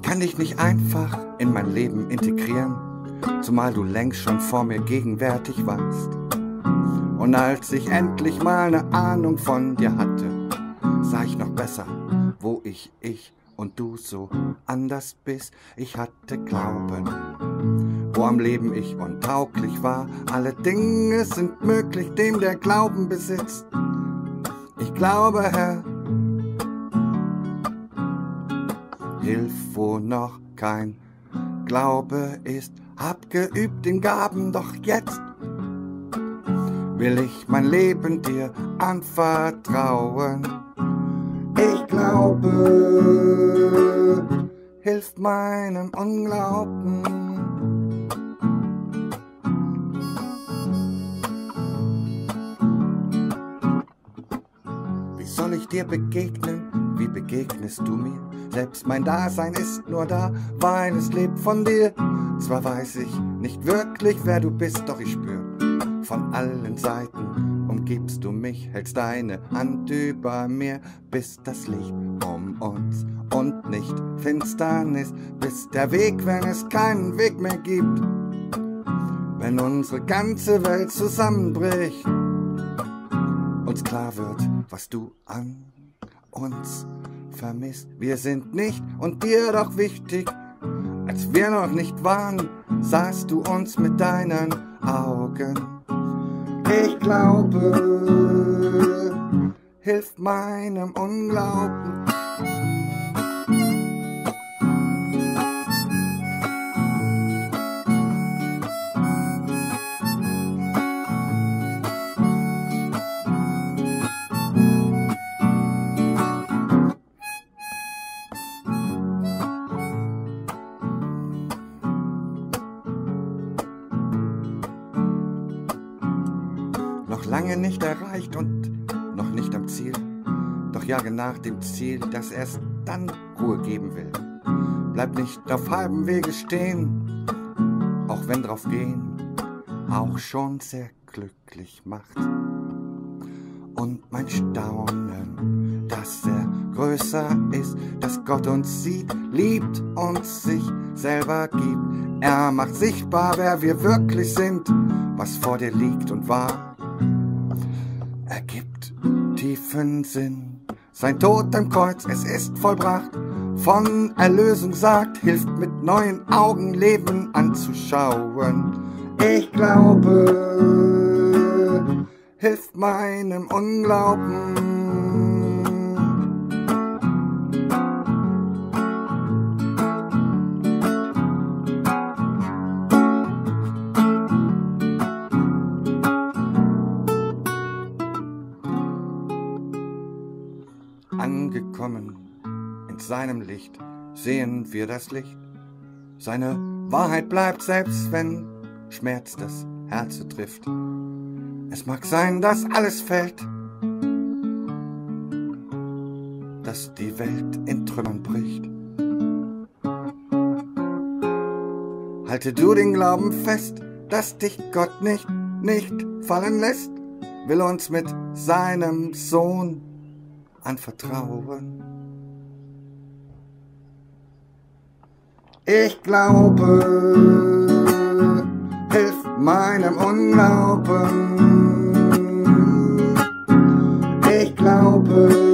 Ich kann dich nicht einfach in mein Leben integrieren, zumal du längst schon vor mir gegenwärtig warst. Und als ich endlich mal eine Ahnung von dir hatte, sah ich noch besser, wo ich, ich und du so anders bist. Ich hatte Glauben, wo am Leben ich untauglich war. Alle Dinge sind möglich, dem der Glauben besitzt. Ich glaube, Herr, hilf, wo noch kein Glaube ist. Hab geübt in Gaben, doch jetzt will ich mein Leben dir anvertrauen. Ich glaube, hilft meinem Unglauben. Wie soll ich dir begegnen? Wie begegnest du mir? Selbst mein Dasein ist nur da, weil es lebt von dir. Zwar weiß ich nicht wirklich, wer du bist, doch ich spür von allen Seiten umgibst du mich, hältst deine Hand über mir, bis das Licht um uns und nicht Finsternis, bis der Weg, wenn es keinen Weg mehr gibt, wenn unsere ganze Welt zusammenbricht, uns klar wird, was du an uns vermisst. Wir sind nicht und dir doch wichtig, als wir noch nicht waren, sahst du uns mit deinen Augen. Ich glaube, hilft meinem Unglauben. Lange nicht erreicht und noch nicht am Ziel. Doch jage nach dem Ziel, das erst dann Ruhe geben will. Bleib nicht auf halbem Wege stehen, auch wenn drauf gehen auch schon sehr glücklich macht. Und mein Staunen, dass er größer ist, dass Gott uns sieht, liebt und sich selber gibt. Er macht sichtbar, wer wir wirklich sind, was vor dir liegt und war ergibt tiefen Sinn. Sein Tod am Kreuz, es ist vollbracht, von Erlösung sagt, hilft mit neuen Augen Leben anzuschauen. Ich glaube, hilft meinem Unglauben. Angekommen in seinem Licht sehen wir das Licht. Seine Wahrheit bleibt, selbst wenn Schmerz das Herz trifft. Es mag sein, dass alles fällt, dass die Welt in Trümmern bricht. Halte du den Glauben fest, dass dich Gott nicht, nicht fallen lässt, will uns mit seinem Sohn anvertrauen. Ich glaube, hilf meinem Unglauben. Ich glaube,